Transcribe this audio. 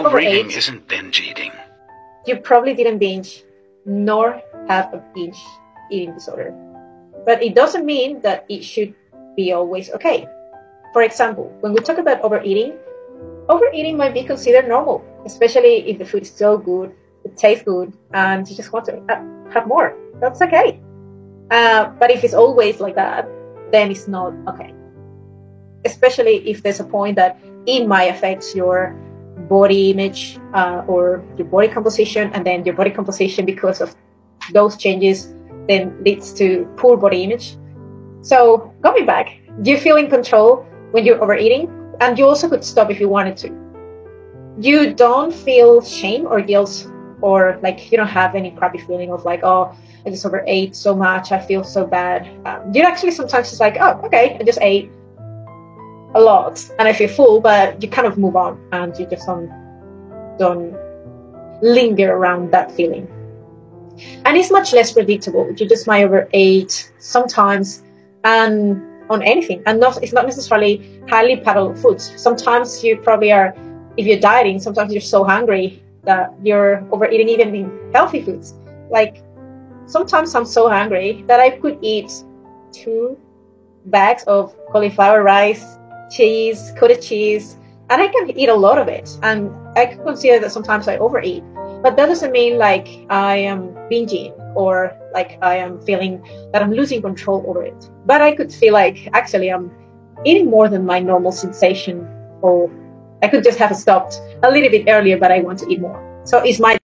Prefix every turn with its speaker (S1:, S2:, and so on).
S1: you
S2: Overeating
S1: overate,
S2: isn't binge eating.
S1: you probably didn't binge nor have a binge eating disorder. But it doesn't mean that it should be always okay. For example, when we talk about overeating, overeating might be considered normal, especially if the food is so good, it tastes good, and you just want to uh, have more. That's okay. Uh, but if it's always like that, then it's not okay. Especially if there's a point that it might affect your body image uh, or your body composition, and then your body composition, because of those changes, then leads to poor body image. So, coming back, do you feel in control when you're overeating? And you also could stop if you wanted to. You don't feel shame or guilt, or like you don't have any crappy feeling of like, oh, I just overate so much, I feel so bad. Um, you actually sometimes it's like, oh, okay, I just ate a lot and I feel full, but you kind of move on and you just don't don't linger around that feeling. And it's much less predictable. You just might overeat sometimes and on anything. And not it's not necessarily highly palatable foods. Sometimes you probably are if you're dieting, sometimes you're so hungry that you're overeating even in healthy foods. Like sometimes I'm so hungry that I could eat two bags of cauliflower rice, cheese, coated cheese, and I can eat a lot of it. And I consider that sometimes I overeat. But that doesn't mean like I am binging or like I am feeling that I'm losing control over it. But I could feel like actually I'm eating more than my normal sensation or I could just have stopped a little bit earlier, but I want to eat more. So it's my